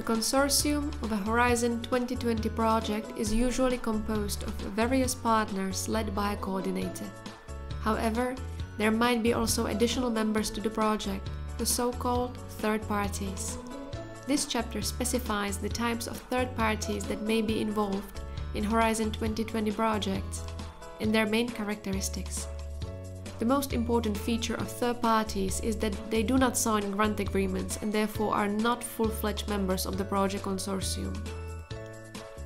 consortium of a Horizon 2020 project is usually composed of various partners led by a coordinator. However, there might be also additional members to the project, the so-called third parties. This chapter specifies the types of third parties that may be involved in Horizon 2020 projects and their main characteristics. The most important feature of third parties is that they do not sign grant agreements and therefore are not full-fledged members of the project consortium.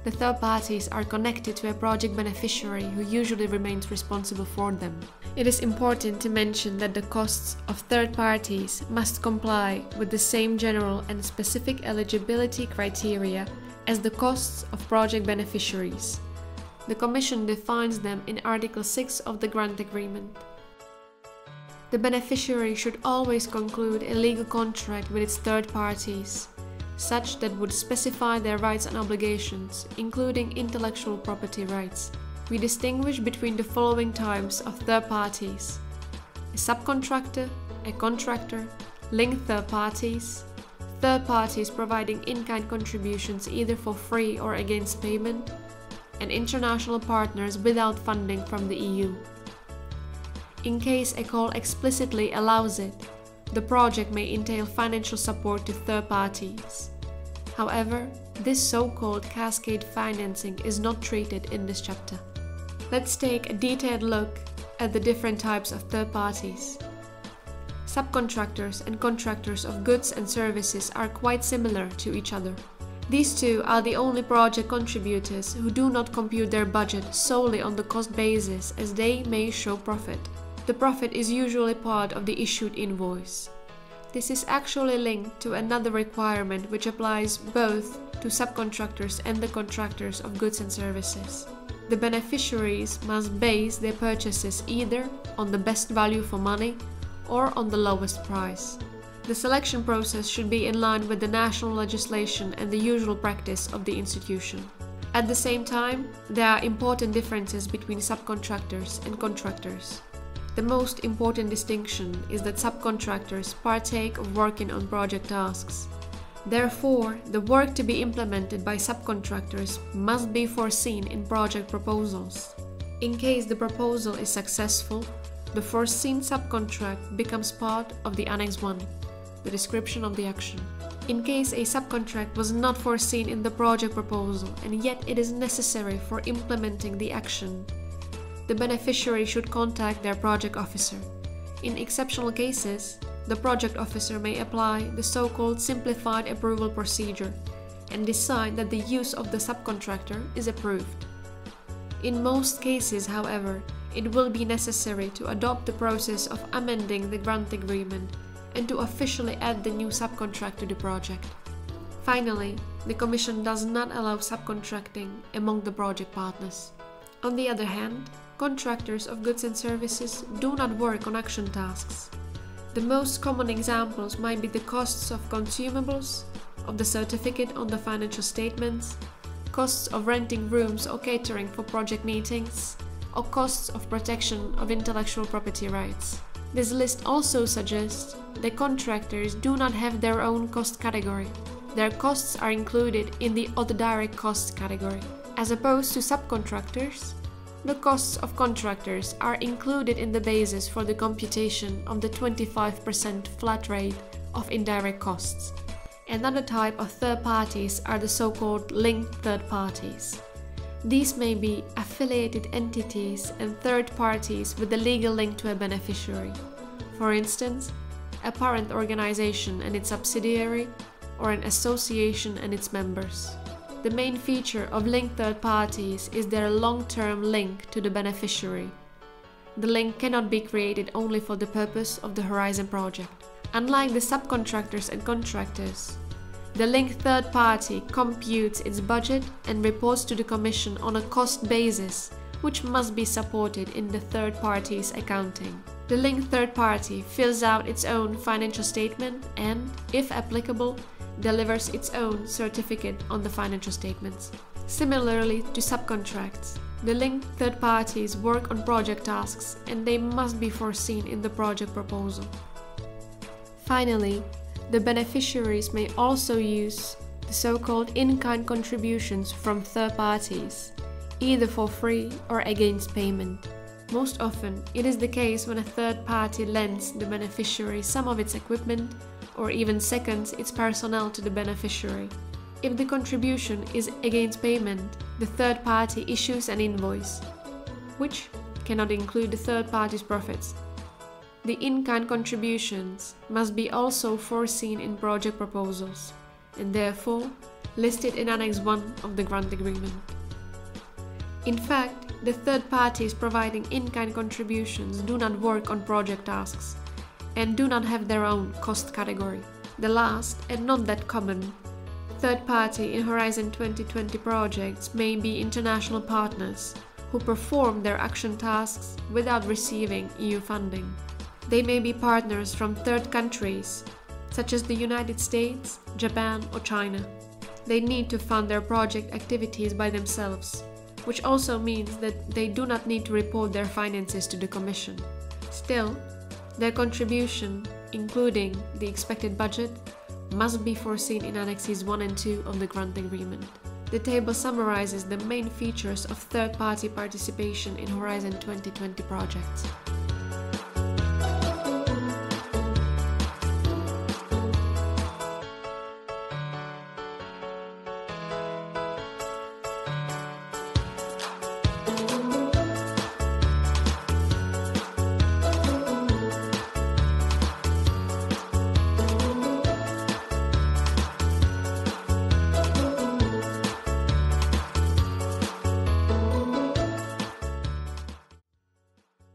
The third parties are connected to a project beneficiary who usually remains responsible for them. It is important to mention that the costs of third parties must comply with the same general and specific eligibility criteria as the costs of project beneficiaries. The Commission defines them in Article 6 of the grant agreement. The beneficiary should always conclude a legal contract with its third parties, such that would specify their rights and obligations, including intellectual property rights. We distinguish between the following types of third parties a subcontractor, a contractor, linked third parties, third parties providing in kind contributions either for free or against payment, and international partners without funding from the EU in case a call explicitly allows it. The project may entail financial support to third parties. However, this so-called cascade financing is not treated in this chapter. Let's take a detailed look at the different types of third parties. Subcontractors and contractors of goods and services are quite similar to each other. These two are the only project contributors who do not compute their budget solely on the cost basis as they may show profit the profit is usually part of the issued invoice. This is actually linked to another requirement which applies both to subcontractors and the contractors of goods and services. The beneficiaries must base their purchases either on the best value for money or on the lowest price. The selection process should be in line with the national legislation and the usual practice of the institution. At the same time, there are important differences between subcontractors and contractors. The most important distinction is that subcontractors partake of working on project tasks. Therefore, the work to be implemented by subcontractors must be foreseen in project proposals. In case the proposal is successful, the foreseen subcontract becomes part of the Annex 1, the description of the action. In case a subcontract was not foreseen in the project proposal and yet it is necessary for implementing the action, the beneficiary should contact their project officer. In exceptional cases, the project officer may apply the so-called simplified approval procedure and decide that the use of the subcontractor is approved. In most cases, however, it will be necessary to adopt the process of amending the grant agreement and to officially add the new subcontract to the project. Finally, the Commission does not allow subcontracting among the project partners. On the other hand, contractors of goods and services do not work on action tasks. The most common examples might be the costs of consumables, of the certificate on the financial statements, costs of renting rooms or catering for project meetings, or costs of protection of intellectual property rights. This list also suggests that contractors do not have their own cost category. Their costs are included in the other direct costs category. As opposed to subcontractors, the costs of contractors are included in the basis for the computation of the 25% flat rate of indirect costs. Another type of third parties are the so-called linked third parties. These may be affiliated entities and third parties with a legal link to a beneficiary. For instance, a parent organization and its subsidiary, or an association and its members. The main feature of linked third parties is their long-term link to the beneficiary. The link cannot be created only for the purpose of the Horizon project. Unlike the subcontractors and contractors, the linked third party computes its budget and reports to the Commission on a cost basis, which must be supported in the third party's accounting. The linked third party fills out its own financial statement and, if applicable, delivers its own certificate on the financial statements. Similarly to subcontracts, the linked third parties work on project tasks and they must be foreseen in the project proposal. Finally, the beneficiaries may also use the so-called in-kind contributions from third parties, either for free or against payment. Most often, it is the case when a third party lends the beneficiary some of its equipment or even seconds its personnel to the beneficiary. If the contribution is against payment, the third party issues an invoice, which cannot include the third party's profits. The in-kind contributions must be also foreseen in project proposals and therefore listed in Annex 1 of the grant agreement. In fact, the third parties providing in-kind contributions do not work on project tasks and do not have their own cost category. The last, and not that common, third party in Horizon 2020 projects may be international partners who perform their action tasks without receiving EU funding. They may be partners from third countries, such as the United States, Japan, or China. They need to fund their project activities by themselves, which also means that they do not need to report their finances to the Commission. Still, their contribution, including the expected budget, must be foreseen in Annexes 1 and 2 of the grant agreement. The table summarizes the main features of third-party participation in Horizon 2020 projects.